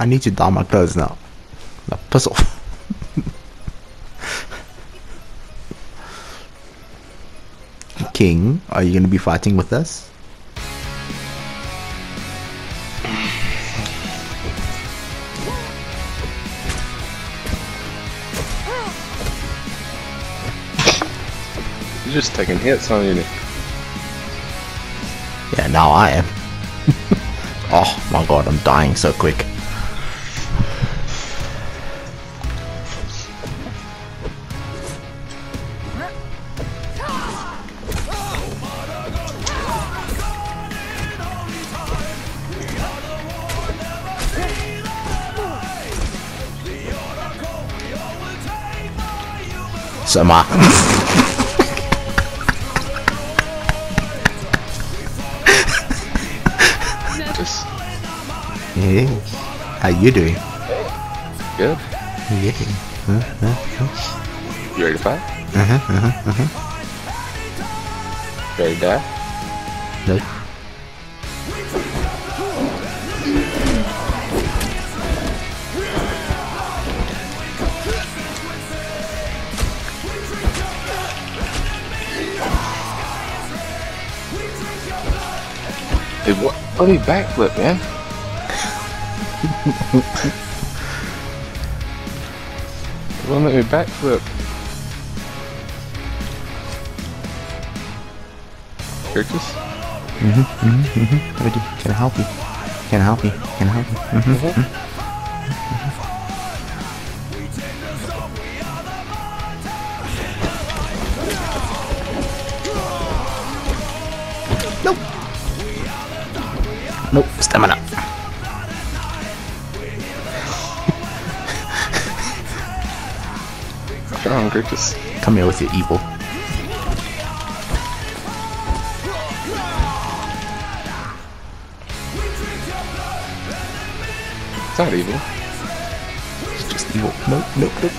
I need to don my clothes now. Now piss off. King, are you going to be fighting with us? You're just taking hits on you. Yeah, now I am. oh my god, I'm dying so quick. So am I. Just yeah. How you doing? good. Yeah. Huh, huh, huh. You ready to fight? Uh-huh, uh-huh, uh-huh. Ready to die? No. Hey, what? Let me backflip, man. It won't let me backflip. Curtis? Ready? Can I help you? Can I help you? Can I help you? Mm-hmm. Nope. Nope. Stamina. Come on, Curtis. Come here with your evil. It's not evil. It's just evil. Nope. Nope. nope.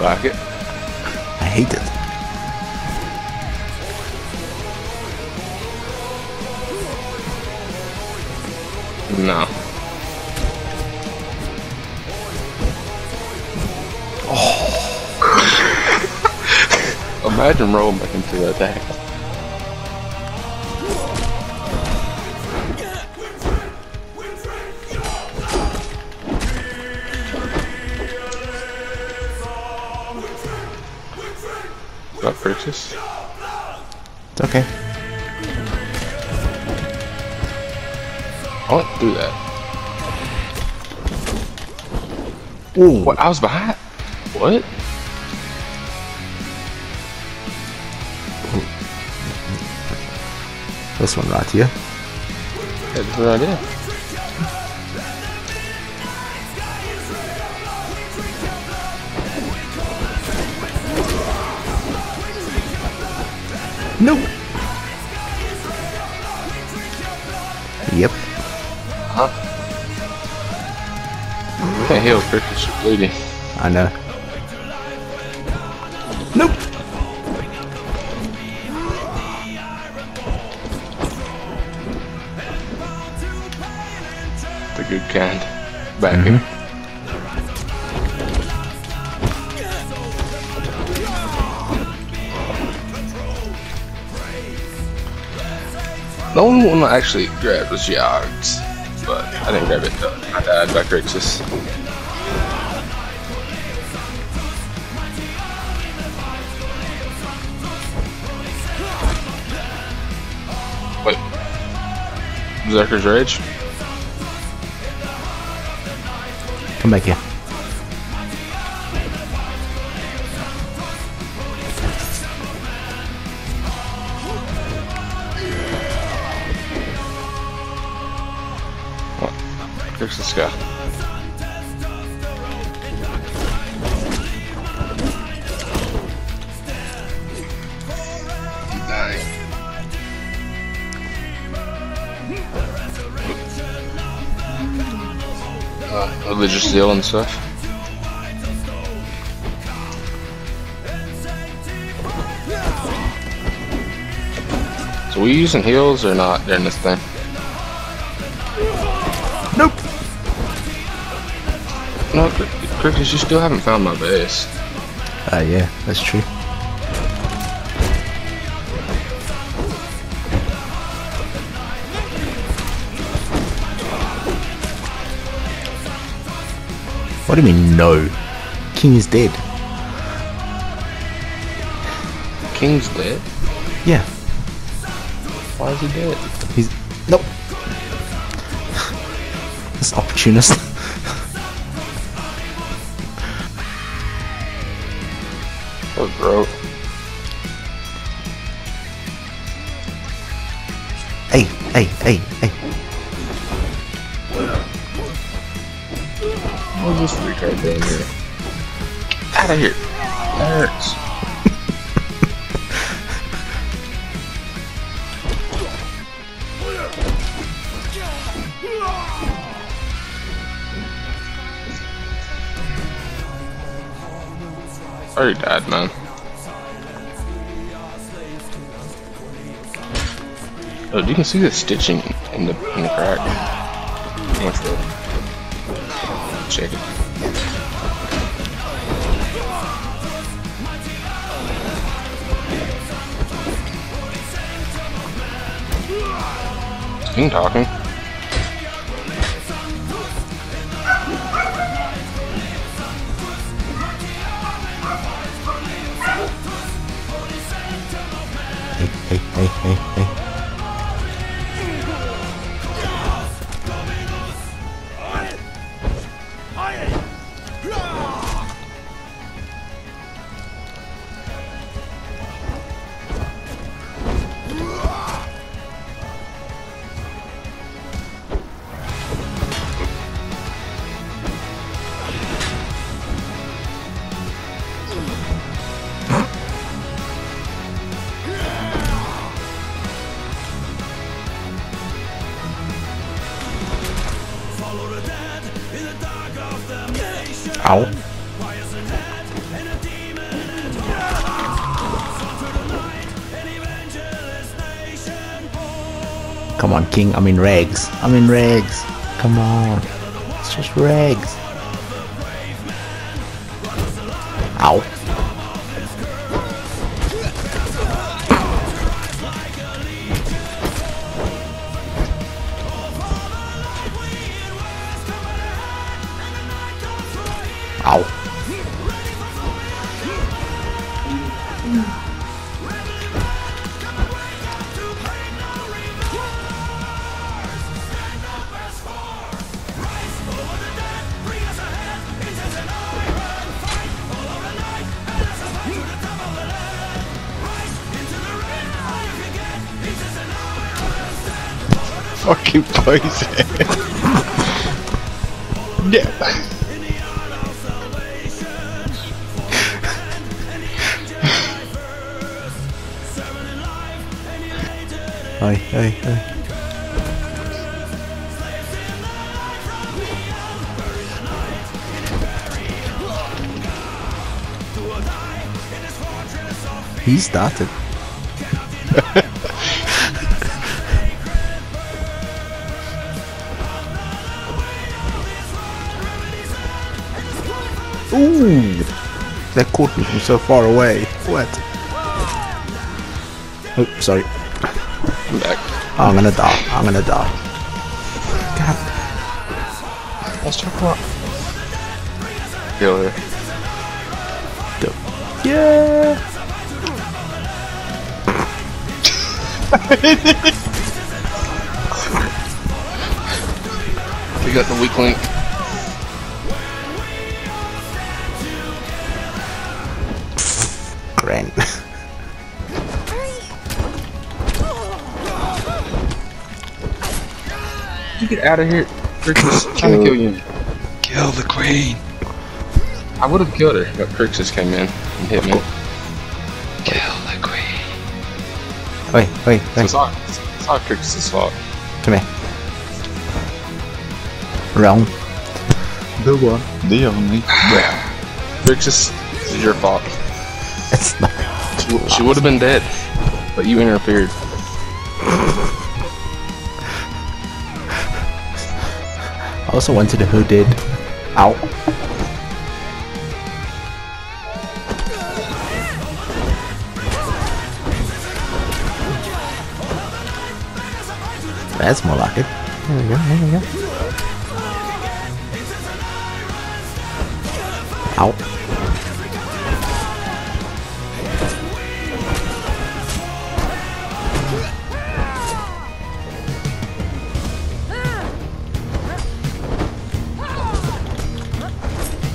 Like it? I hate it. No. Oh. Imagine rolling back into that attack. Got purchase? It's okay. I went through that. Ooh. What? I was behind. What? This one right here. Yeah, that's what I did. Nope. Yep. Huh? Can't heal you're bleeding. I know. Nope. The good kind. Backing. Mm-hmm. The only one I actually grabbed was Yog's, but I didn't grab it though. I died by Crixus. Wait. Rage? Come back here. Go. I'm dying. Uh, religious zeal and stuff. Are we using heals or not during this thing? No, Crixus, you still haven't found my base. Uh, yeah, that's true. What do you mean, no? King is dead. King's dead? Yeah, Why is he dead? he's. Nope. This opportunist. Bro. hey, hey, hey, hey. What's this retard doing here? Out of here. That hurts. Already died, man. Oh, you can see the stitching in the in the crack. Check it. King talking. Ow. Come on, King. I'm in rags. I'm in rags. Come on. It's just rags. Ow. Fucking poison. yeah. Oi, oi, oi. He started. Ooh! That caught me from so far away. What? Oh, sorry. I'm back. I'm gonna die. I'm gonna die. God. Let's talk about. Kill her. Yeah. We got the weak link. Grand. You get out of here. Crixus trying to kill you. Kill the queen. I would have killed her, but Crixus came in and hit me. Kill the queen. wait, wait, wait. it's all, it's all Crixus' fault. Come here. Realm. The one. The only. Crixus, this is your fault. It's not. She, she would have been dead, but you interfered. I also wanted to who did. Ow. That's more like it. There we go, there we go.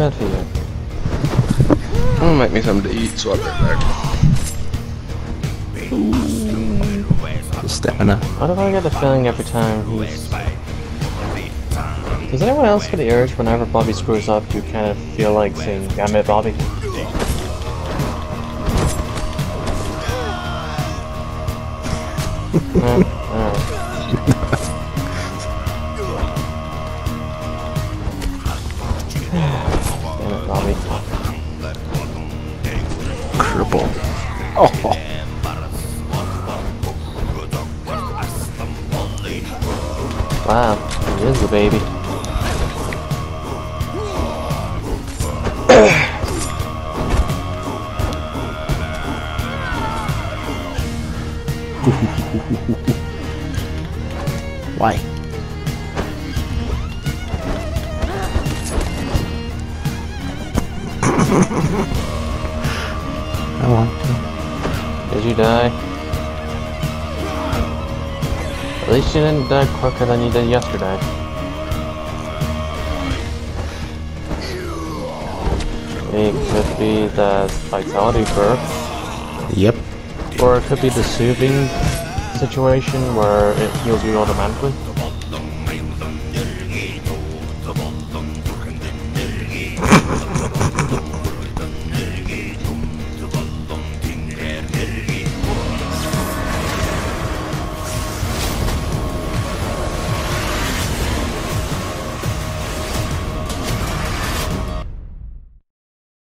Good for you. I'm gonna make me something to eat so I'll be back. Stamina. Why do I get the feeling every time he's... Does anyone else get the urge whenever Bobby screws up you kind of feel like saying, damn it Bobby? no? Cripple. Oh. Wow, he is the baby. Why? I want to. Did you die? At least you didn't die quicker than you did yesterday. It could be the vitality perk. Yep. Or it could be the soothing situation where it heals you automatically.